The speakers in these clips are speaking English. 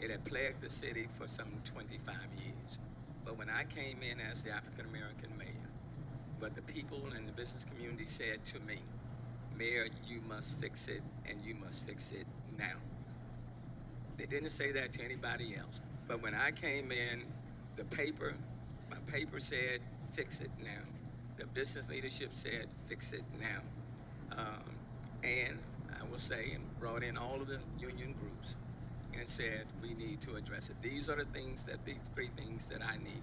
It had plagued the city for some 25 years. But when I came in as the African American mayor, what the people and the business community said to me, Mayor, you must fix it and you must fix it now. They didn't say that to anybody else. But when I came in, the paper, my paper said, fix it now. The business leadership said, fix it now. Um, and I will say, and brought in all of the union groups and said, we need to address it. These are the things that, these three things that I need.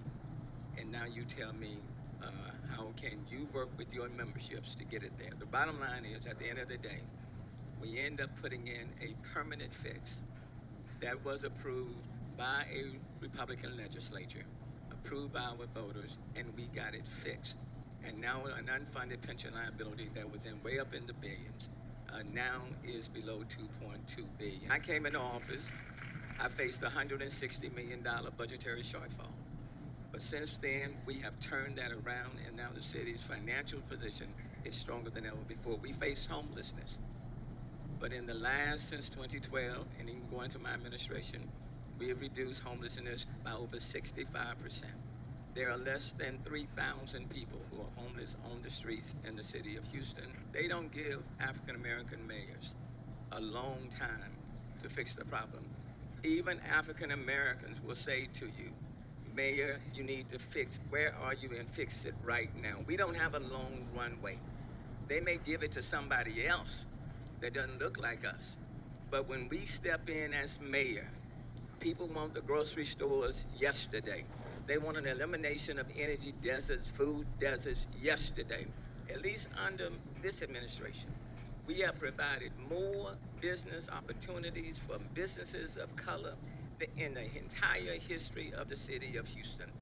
And now you tell me, uh, how can you work with your memberships to get it there? The bottom line is, at the end of the day, we end up putting in a permanent fix that was approved by a Republican legislature, approved by our voters, and we got it fixed. And now an unfunded pension liability that was in way up in the billions uh, now is below 2.2 billion. I came into office, I faced a $160 million budgetary shortfall. But since then, we have turned that around, and now the city's financial position is stronger than ever before. We face homelessness. But in the last, since 2012, and even going to my administration, we have reduced homelessness by over 65%. There are less than 3,000 people who are homeless on the streets in the city of Houston. They don't give African American mayors a long time to fix the problem. Even African Americans will say to you, Mayor, you need to fix, where are you and fix it right now. We don't have a long runway. They may give it to somebody else that doesn't look like us. But when we step in as mayor, people want the grocery stores yesterday. They want an elimination of energy deserts, food deserts yesterday. At least under this administration, we have provided more business opportunities for businesses of color in the entire history of the city of Houston.